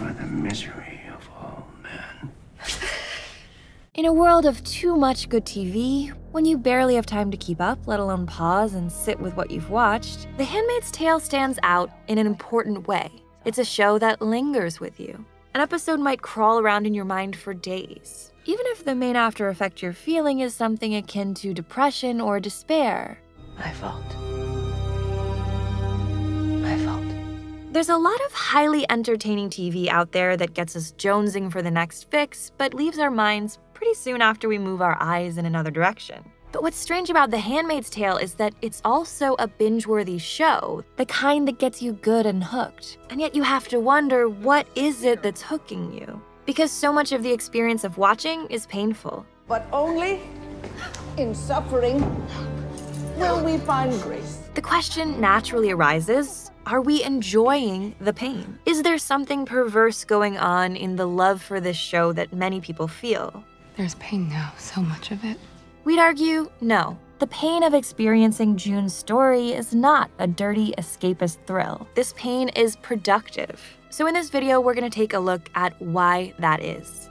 for the misery of all men. In a world of too much good TV, when you barely have time to keep up, let alone pause and sit with what you've watched, The Handmaid's Tale stands out in an important way. It's a show that lingers with you. An episode might crawl around in your mind for days, even if the main after effect you're feeling is something akin to depression or despair. My fault. There's a lot of highly entertaining TV out there that gets us jonesing for the next fix, but leaves our minds pretty soon after we move our eyes in another direction. But what's strange about The Handmaid's Tale is that it's also a binge worthy show, the kind that gets you good and hooked. And yet you have to wonder what is it that's hooking you? Because so much of the experience of watching is painful. But only in suffering will we find grace. The question naturally arises are we enjoying the pain? Is there something perverse going on in the love for this show that many people feel? There's pain now, so much of it. We'd argue no. The pain of experiencing June's story is not a dirty escapist thrill. This pain is productive. So in this video, we're gonna take a look at why that is.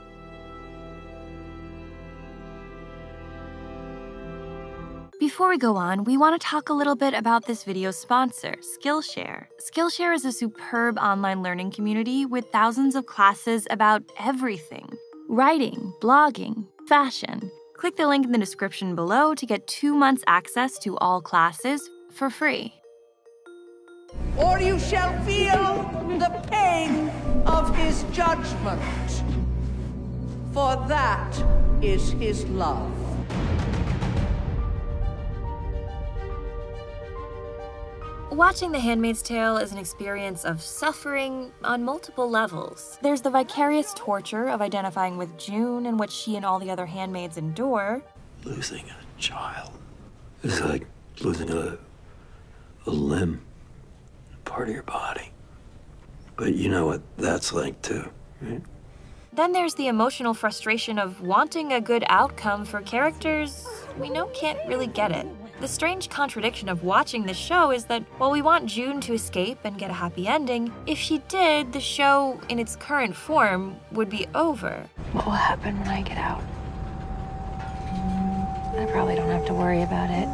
Before we go on, we want to talk a little bit about this video's sponsor, Skillshare. Skillshare is a superb online learning community with thousands of classes about everything writing, blogging, fashion. Click the link in the description below to get two months access to all classes for free. Or you shall feel the pain of his judgment. For that is his love. Watching The Handmaid's Tale is an experience of suffering on multiple levels. There's the vicarious torture of identifying with June and what she and all the other handmaids endure. Losing a child is like losing a, a limb, a part of your body. But you know what that's like too, right? Then there's the emotional frustration of wanting a good outcome for characters we know can't really get it. The strange contradiction of watching this show is that while we want June to escape and get a happy ending, if she did, the show in its current form would be over. What will happen when I get out? I probably don't have to worry about it.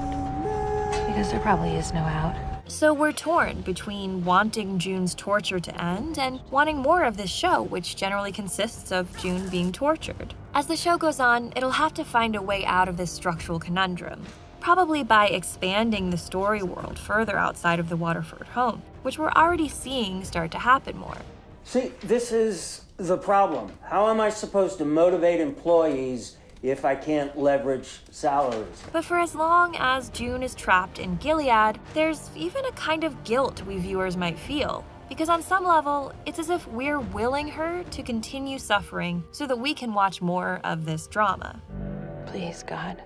Because there probably is no out. So we're torn between wanting June's torture to end and wanting more of this show, which generally consists of June being tortured. As the show goes on, it'll have to find a way out of this structural conundrum probably by expanding the story world further outside of the Waterford home, which we're already seeing start to happen more. See, this is the problem. How am I supposed to motivate employees if I can't leverage salaries? But for as long as June is trapped in Gilead, there's even a kind of guilt we viewers might feel. Because on some level, it's as if we're willing her to continue suffering so that we can watch more of this drama. Please, God.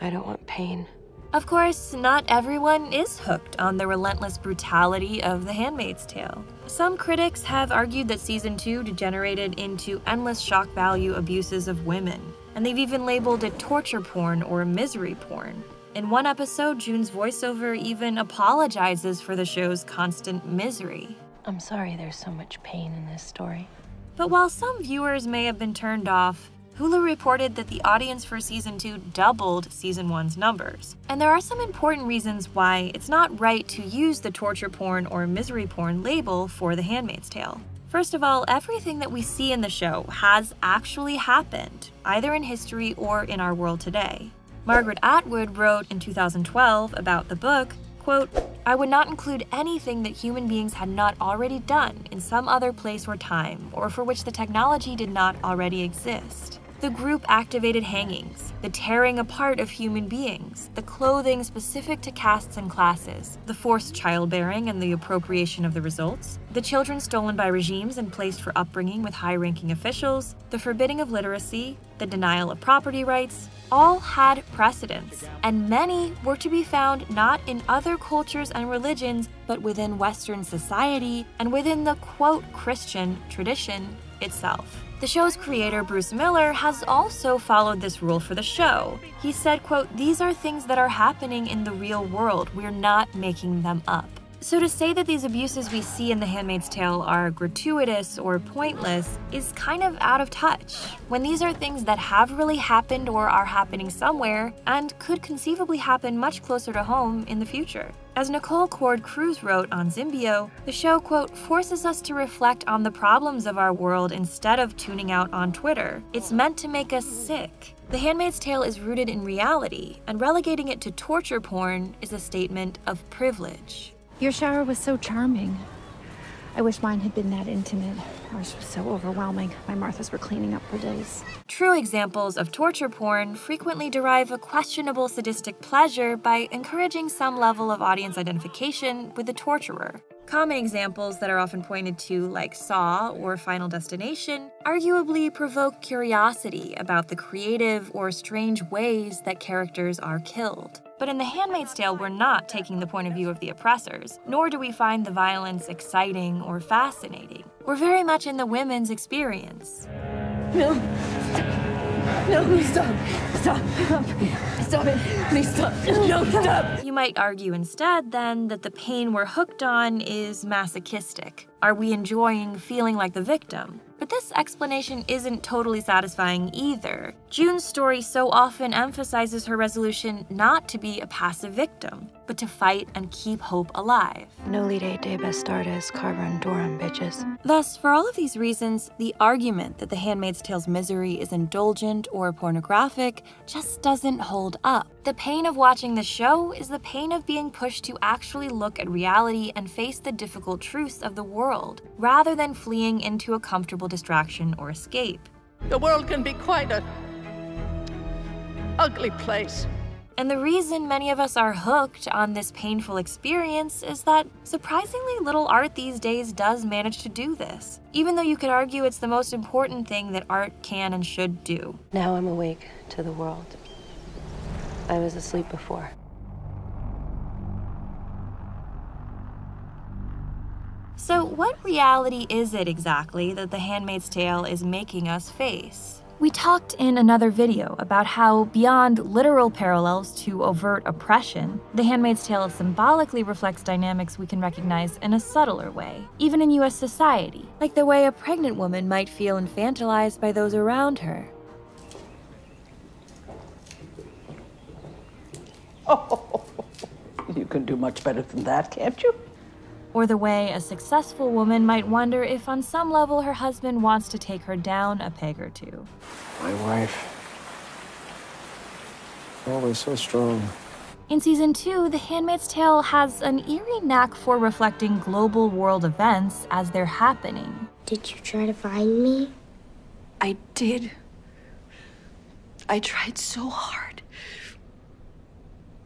I don't want pain. Of course, not everyone is hooked on the relentless brutality of The Handmaid's Tale. Some critics have argued that season 2 degenerated into endless shock value abuses of women, and they've even labeled it torture porn or misery porn. In one episode, June's voiceover even apologizes for the show's constant misery. I'm sorry there's so much pain in this story. But while some viewers may have been turned off, Hulu reported that the audience for season 2 doubled season 1's numbers. And there are some important reasons why it's not right to use the torture porn or misery porn label for The Handmaid's Tale. First of all, everything that we see in the show has actually happened, either in history or in our world today. Margaret Atwood wrote in 2012 about the book, quote, I would not include anything that human beings had not already done in some other place or time, or for which the technology did not already exist. The group activated hangings, the tearing apart of human beings, the clothing specific to castes and classes, the forced childbearing and the appropriation of the results, the children stolen by regimes and placed for upbringing with high ranking officials, the forbidding of literacy, the denial of property rights, all had precedence, and many were to be found not in other cultures and religions, but within Western society and within the quote Christian tradition itself. The show's creator, Bruce Miller, has also followed this rule for the show. He said, quote, These are things that are happening in the real world. We're not making them up. So, to say that these abuses we see in The Handmaid's Tale are gratuitous or pointless is kind of out of touch, when these are things that have really happened or are happening somewhere and could conceivably happen much closer to home in the future. As Nicole Cord Cruz wrote on Zimbio, the show, quote, forces us to reflect on the problems of our world instead of tuning out on Twitter. It's meant to make us sick. The Handmaid's Tale is rooted in reality, and relegating it to torture porn is a statement of privilege. Your shower was so charming. I wish mine had been that intimate. Ours was so overwhelming. My Marthas were cleaning up for days. True examples of torture porn frequently derive a questionable sadistic pleasure by encouraging some level of audience identification with the torturer. Common examples that are often pointed to, like Saw or Final Destination, arguably provoke curiosity about the creative or strange ways that characters are killed. But in The Handmaid's Tale, we're not taking the point of view of the oppressors, nor do we find the violence exciting or fascinating. We're very much in the women's experience. No. No, stop. Stop. Stop it. Please stop. No, stop. You might argue instead, then, that the pain we're hooked on is masochistic. Are we enjoying feeling like the victim? But this explanation isn't totally satisfying either. June's story so often emphasizes her resolution not to be a passive victim, but to fight and keep hope alive. No lide de bastardes carborun dorum, bitches. Thus, for all of these reasons, the argument that The Handmaid's Tale's misery is indulgent or pornographic just doesn't hold up. The pain of watching the show is the pain of being pushed to actually look at reality and face the difficult truths of the world, rather than fleeing into a comfortable distraction or escape. The world can be quite a ugly place. And the reason many of us are hooked on this painful experience is that surprisingly little art these days does manage to do this, even though you could argue it's the most important thing that art can and should do. Now I'm awake to the world. I was asleep before. So, what reality is it exactly that The Handmaid's Tale is making us face? We talked in another video about how, beyond literal parallels to overt oppression, The Handmaid's Tale symbolically reflects dynamics we can recognize in a subtler way, even in US society, like the way a pregnant woman might feel infantilized by those around her. Oh, you can do much better than that, can't you? Or the way a successful woman might wonder if, on some level, her husband wants to take her down a peg or two. My wife. Always so strong. In season two, The Handmaid's Tale has an eerie knack for reflecting global world events as they're happening. Did you try to find me? I did. I tried so hard.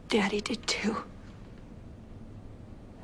Daddy did too.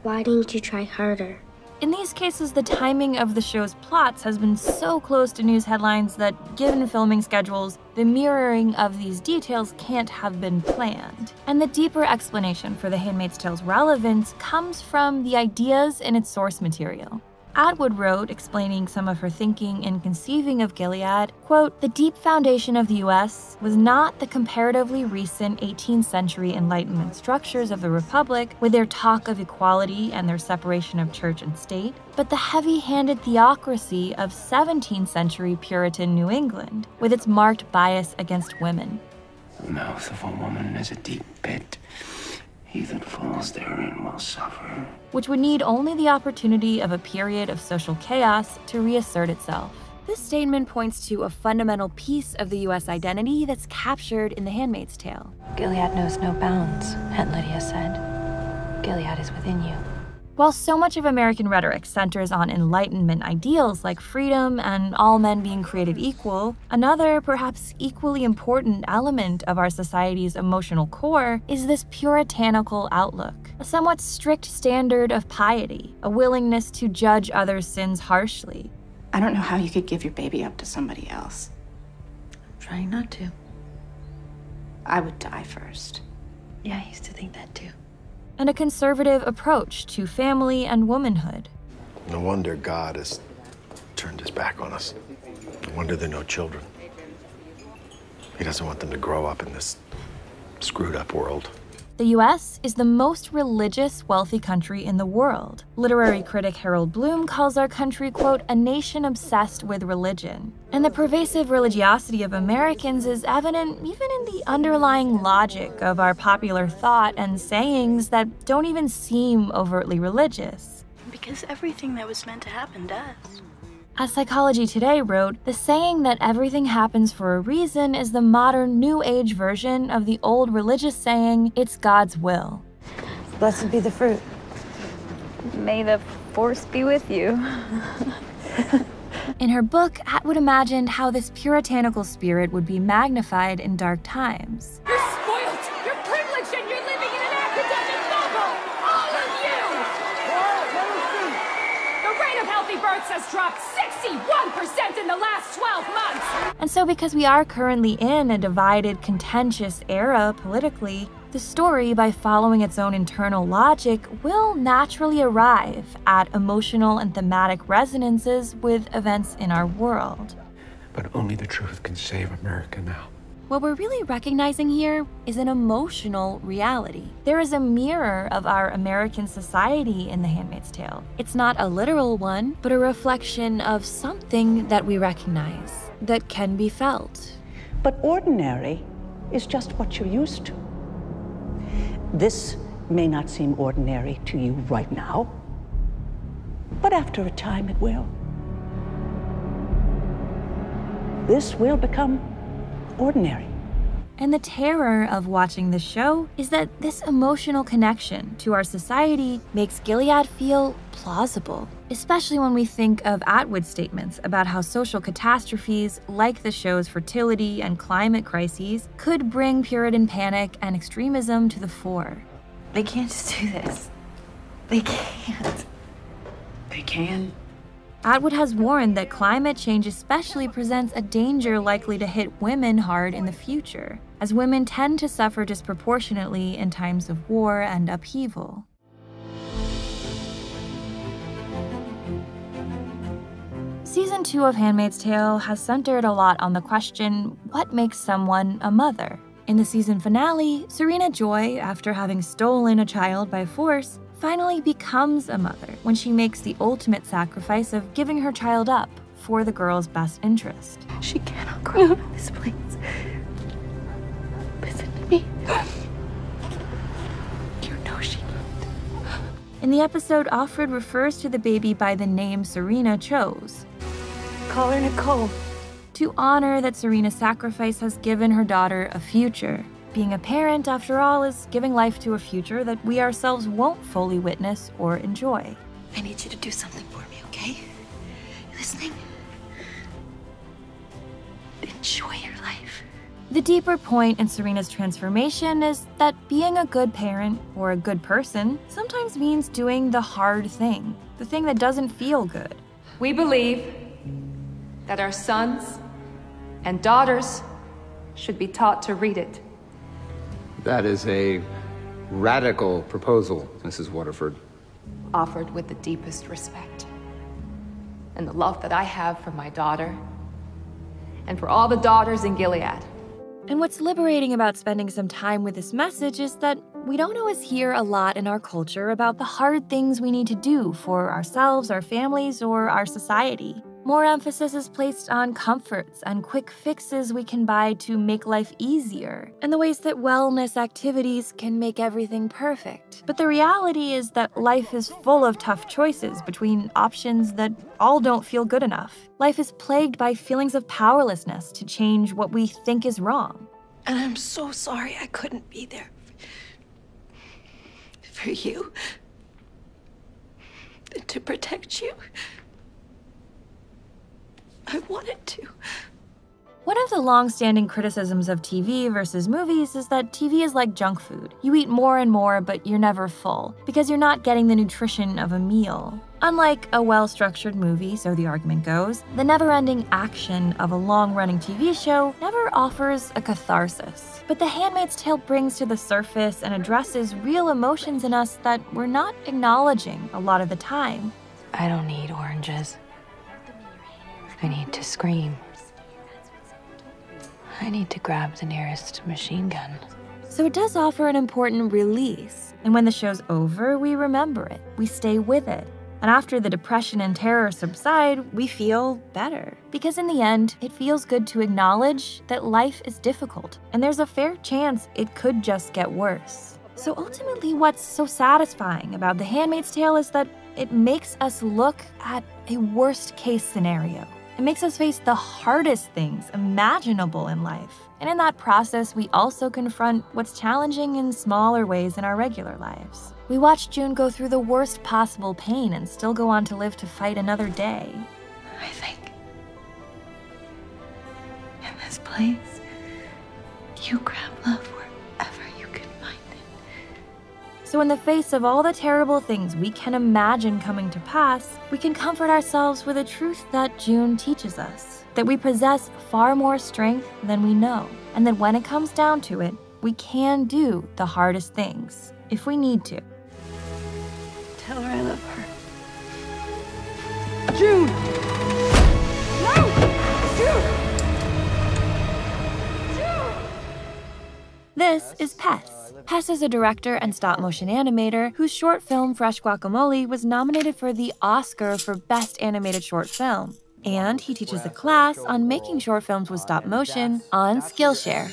Why didn't you try harder? In these cases, the timing of the show's plots has been so close to news headlines that, given filming schedules, the mirroring of these details can't have been planned. And the deeper explanation for The Handmaid's Tale's relevance comes from the ideas in its source material. Atwood wrote, explaining some of her thinking in conceiving of Gilead, quote, The deep foundation of the US was not the comparatively recent 18th century Enlightenment structures of the Republic with their talk of equality and their separation of church and state, but the heavy-handed theocracy of 17th century Puritan New England, with its marked bias against women. The mouth of a woman is a deep pit. He that falls therein will suffer. which would need only the opportunity of a period of social chaos to reassert itself. This statement points to a fundamental piece of the US identity that's captured in The Handmaid's Tale. Gilead knows no bounds, Aunt Lydia said. Gilead is within you. While so much of American rhetoric centers on Enlightenment ideals like freedom and all men being created equal, another, perhaps equally important element of our society's emotional core is this puritanical outlook. A somewhat strict standard of piety, a willingness to judge others' sins harshly, I don't know how you could give your baby up to somebody else. I'm trying not to. I would die first. Yeah, I used to think that too. And a conservative approach to family and womanhood. No wonder God has turned his back on us. No wonder there are no children. He doesn't want them to grow up in this screwed up world. The US is the most religious, wealthy country in the world. Literary critic Harold Bloom calls our country, quote, a nation obsessed with religion. And the pervasive religiosity of Americans is evident even in the underlying logic of our popular thought and sayings that don't even seem overtly religious. Because everything that was meant to happen does. As Psychology Today wrote, the saying that everything happens for a reason is the modern New Age version of the old religious saying, it's God's will. Blessed be the fruit. May the force be with you. In her book, Atwood imagined how this puritanical spirit would be magnified in dark times. You're spoiled! You're privileged and you're living in an academic bubble! All of you! The rate of healthy births has dropped 61% in the last 12 months! And so, because we are currently in a divided, contentious era politically, the story, by following its own internal logic, will naturally arrive at emotional and thematic resonances with events in our world. But only the truth can save America now. What we're really recognizing here is an emotional reality. There is a mirror of our American society in The Handmaid's Tale. It's not a literal one, but a reflection of something that we recognize, that can be felt. But ordinary is just what you're used to. This may not seem ordinary to you right now, but after a time it will. This will become ordinary. And the terror of watching the show is that this emotional connection to our society makes Gilead feel plausible, especially when we think of Atwood's statements about how social catastrophes, like the show's fertility and climate crises, could bring Puritan panic and extremism to the fore. They can't just do this. They can't. They can. Atwood has warned that climate change especially presents a danger likely to hit women hard in the future, as women tend to suffer disproportionately in times of war and upheaval. Season 2 of Handmaid's Tale has centered a lot on the question what makes someone a mother? In the season finale, Serena Joy, after having stolen a child by force, finally becomes a mother when she makes the ultimate sacrifice of giving her child up for the girl's best interest. She cannot grow up in this place. Listen to me. You know she In the episode, Offred refers to the baby by the name Serena chose. Call her Nicole. To honor that Serena's sacrifice has given her daughter a future. Being a parent, after all, is giving life to a future that we ourselves won't fully witness or enjoy. I need you to do something for me, okay? You listening? Enjoy your life. The deeper point in Serena's transformation is that being a good parent or a good person sometimes means doing the hard thing, the thing that doesn't feel good. We believe that our sons and daughters should be taught to read it. That is a radical proposal, Mrs. Waterford. Offered with the deepest respect. And the love that I have for my daughter, and for all the daughters in Gilead. And what's liberating about spending some time with this message is that we don't always hear a lot in our culture about the hard things we need to do for ourselves, our families, or our society. More emphasis is placed on comforts and quick fixes we can buy to make life easier, and the ways that wellness activities can make everything perfect. But the reality is that life is full of tough choices between options that all don't feel good enough. Life is plagued by feelings of powerlessness to change what we think is wrong. And I'm so sorry I couldn't be there for you. To protect you. I wanted to. One of the long standing criticisms of TV versus movies is that TV is like junk food. You eat more and more, but you're never full, because you're not getting the nutrition of a meal. Unlike a well structured movie, so the argument goes, the never ending action of a long running TV show never offers a catharsis. But The Handmaid's Tale brings to the surface and addresses real emotions in us that we're not acknowledging a lot of the time. I don't need oranges. I need to scream. I need to grab the nearest machine gun. So it does offer an important release. And when the show's over, we remember it, we stay with it. And after the depression and terror subside, we feel better. Because in the end, it feels good to acknowledge that life is difficult, and there's a fair chance it could just get worse. So ultimately, what's so satisfying about The Handmaid's Tale is that it makes us look at a worst case scenario. It makes us face the hardest things imaginable in life. And in that process, we also confront what's challenging in smaller ways in our regular lives. We watch June go through the worst possible pain and still go on to live to fight another day. I think in this place, you grab love So, in the face of all the terrible things we can imagine coming to pass, we can comfort ourselves with a truth that June teaches us that we possess far more strength than we know, and that when it comes down to it, we can do the hardest things if we need to. Tell her I love her. June! No! June! June! This is Pess. PES is a director and stop motion animator whose short film Fresh Guacamole was nominated for the Oscar for Best Animated Short Film. And he teaches a class on making short films with stop motion on Skillshare.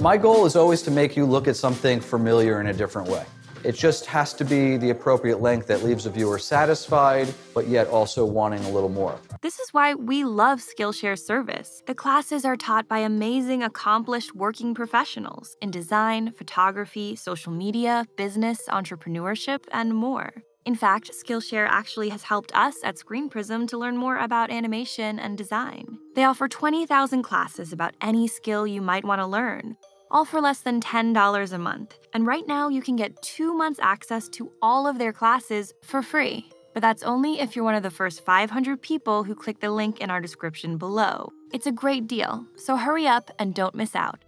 My goal is always to make you look at something familiar in a different way. It just has to be the appropriate length that leaves the viewer satisfied, but yet also wanting a little more. This is why we love Skillshare service. The classes are taught by amazing, accomplished working professionals in design, photography, social media, business, entrepreneurship, and more. In fact, Skillshare actually has helped us at ScreenPrism to learn more about animation and design. They offer 20,000 classes about any skill you might want to learn, all for less than $10 a month. And right now, you can get two months access to all of their classes for free. But that's only if you're one of the first 500 people who click the link in our description below. It's a great deal, so hurry up and don't miss out.